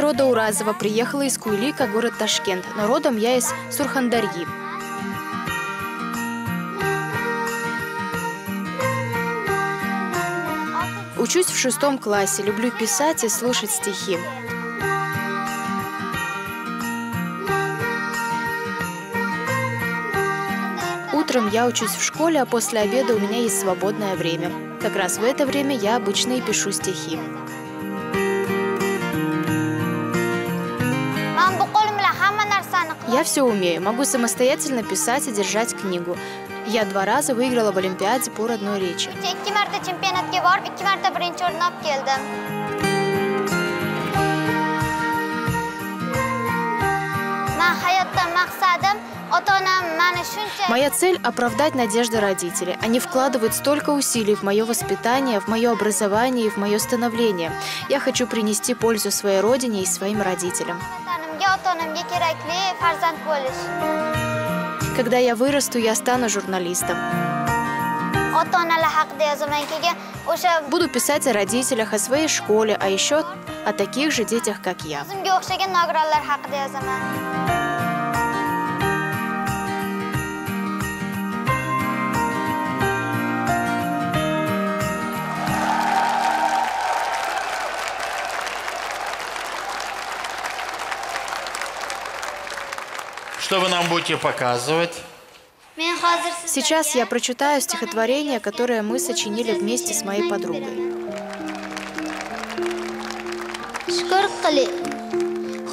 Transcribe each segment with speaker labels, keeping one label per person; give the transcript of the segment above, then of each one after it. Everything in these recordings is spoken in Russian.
Speaker 1: рода Уразова, приехала из Куйлика, город Ташкент, но родом я из Сурхандарьи. Учусь в шестом классе, люблю писать и слушать стихи. Утром я учусь в школе, а после обеда у меня есть свободное время. Как раз в это время я обычно и пишу стихи. Я все умею, могу самостоятельно писать и держать книгу. Я два раза выиграла в Олимпиаде по родной речи. Моя цель – оправдать надежды родителей. Они вкладывают столько усилий в мое воспитание, в мое образование и в мое становление. Я хочу принести пользу своей родине и своим родителям.
Speaker 2: Onamga kerakli farzand bo'lish
Speaker 1: Когда я вырасту, я стану журналистом.
Speaker 2: ota onalar haqida yozaman keyin o'sha
Speaker 1: Буду писать о родителях, о своей школе, а еще о таких же детях, как я.
Speaker 2: o'zimga o'xshagan nogironlar haqida yozaman
Speaker 3: Что вы нам будете показывать?
Speaker 1: Сейчас я прочитаю стихотворение, которое мы сочинили вместе с моей подругой.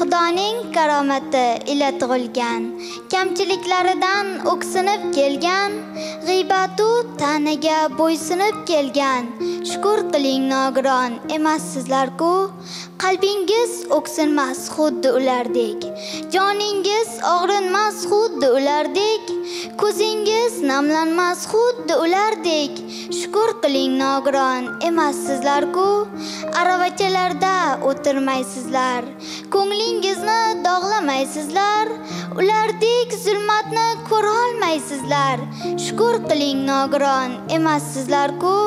Speaker 2: Xudoning karomati ila tug'ilgan. Kamchiliklaridan o'ksinib kelgan g'iybatu ta'naga bo'ysunib kelgan. Shukur qiling nogiron emassizlar-ku qalbingiz o'ksinmas xuddi ulardek. Joningiz og'rinmas xuddi ulardek. Ko'zingiz namlanmas xuddi ulardek. Shukur qiling nogiron emassizlar-ku aravachalarda o'tirmaysizlar. Ko'nglingizni dog'lamaysizlar. Ulardek zulmatni ko'rolmaysizlar. Shukur qiling nogiron emassizlar-ku.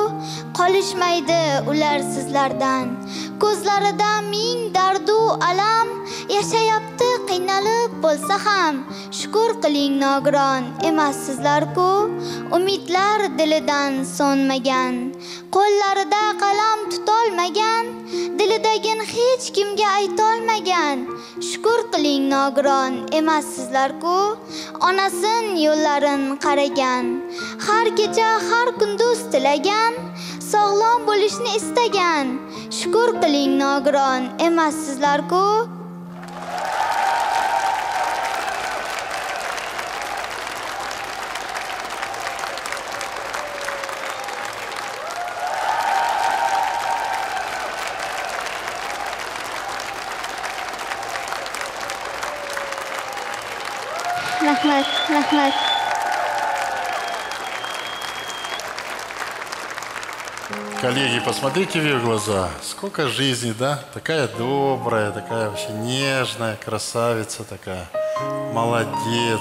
Speaker 2: Qolishmaydi ular sizlardan. Ko'zlarida ming dardu alam yashayapti. Qiynalib bo'lsa ham shukur qiling nogiron emassizlar-ku. Umidlar dilidan so'nmagan qo'llarida qalam tutolmagan dilidagin hech kimga aytolmagan. Shukur qiling nogiron emassizlar-ku. Onasin yo'llarin qaragan har kecha har kunduz tilagan sog'lom bo'lishni istagan. Shukur qiling nogiron emassizlar-ku. Rahmat rahmat
Speaker 3: Коллеги, посмотрите в ее глаза. Сколько жизни, да? Такая добрая, такая вообще нежная, красавица такая. Молодец.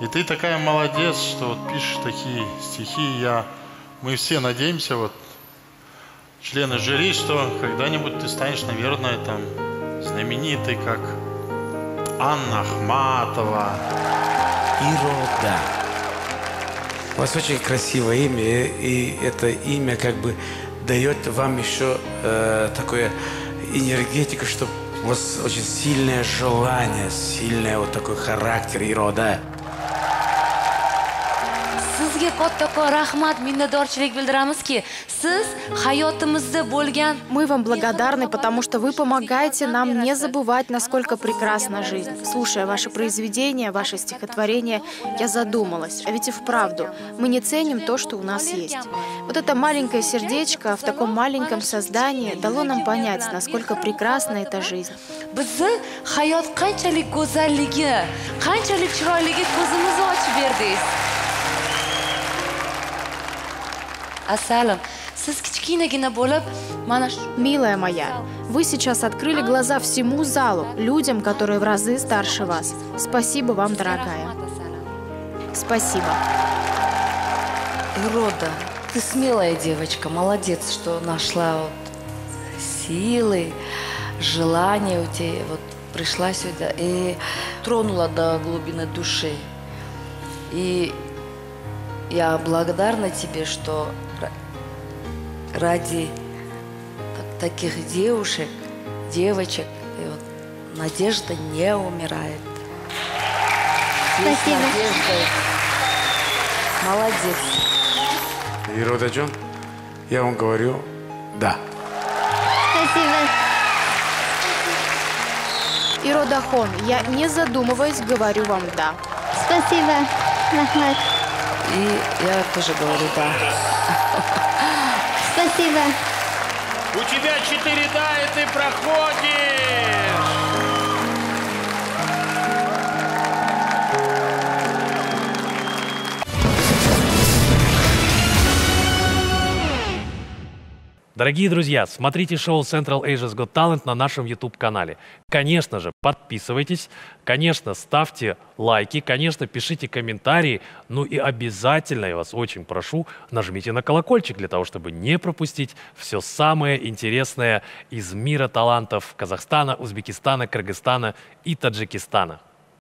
Speaker 3: И ты такая молодец, что вот пишешь такие стихи. Я, мы все надеемся, вот, члены жюри, что когда-нибудь ты станешь, наверное, там, знаменитой, как Анна Ахматова.
Speaker 4: Ирода. У вас очень красивое имя, и это имя как бы дает вам еще э, такое энергетику, что у вас очень сильное желание, сильный вот такой характер Ирода.
Speaker 5: Sizga kattakon rahmat minnatdorchilik bildiramizki siz hayotimizda bo'lgan
Speaker 1: Мы вам благодарны, потому что вы помогаете нам не забывать, насколько прекрасна жизнь. Слушая ваши произведения, ваши стихотворения, я задумалась. А ведь и вправду, мы не ценим то, что у нас есть. Вот это маленькое сердечко в таком маленьком создании дало нам понять, насколько прекрасна эта жизнь.
Speaker 5: bizni hayot qanchalik go'zalligi qanchalik chiroyligi ko'zimizni ochib berdingiz asalim siz kichkinagina bo'lib mana shu
Speaker 1: Милая моя, вы сейчас открыли глаза всему залу, людям, которые в разы старше вас. Спасибо вам, дорогая. Спасибо.
Speaker 5: Ирода, ты смелая девочка, молодец, что нашла вот силы желание у тебя вот пришла сюда и тронула до глубины души. И я благодарна тебе, что ра- ради так- таких девушек, девочек, и вот надежда не умирает. Есть
Speaker 2: Спасибо.
Speaker 5: надежда. Молодец.
Speaker 4: И Рода Джон, я вам говорю, да.
Speaker 2: Спасибо.
Speaker 1: Иродахон, я не задумываясь говорю вам «да».
Speaker 2: Спасибо. Рахмат.
Speaker 5: И я тоже говорю да.
Speaker 2: Спасибо.
Speaker 6: У тебя четыре да, и ты проходишь.
Speaker 7: Дорогие друзья, смотрите шоу Central Asia's Got Talent на нашем YouTube-канале. Конечно же, подписывайтесь, конечно, ставьте лайки, конечно, пишите комментарии, ну и обязательно, я вас очень прошу, нажмите на колокольчик для того, чтобы не пропустить все самое интересное из мира талантов Казахстана, Узбекистана, Кыргызстана и Таджикистана.